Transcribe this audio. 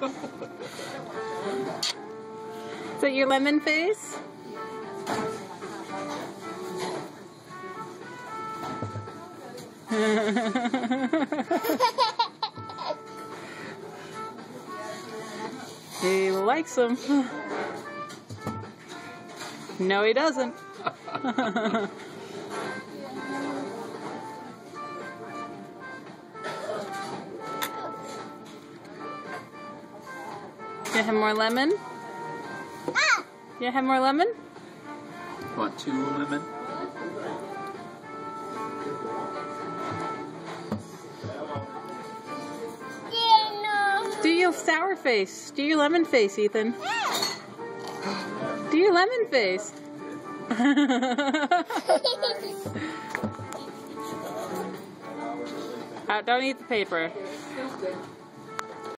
Is that your lemon face? he likes them. No, he doesn't. You have more lemon? Ah! You have more lemon? Want two lemon? Do your sour face. Do your lemon face, Ethan. Ah! Do your lemon face. Uh, don't eat the paper.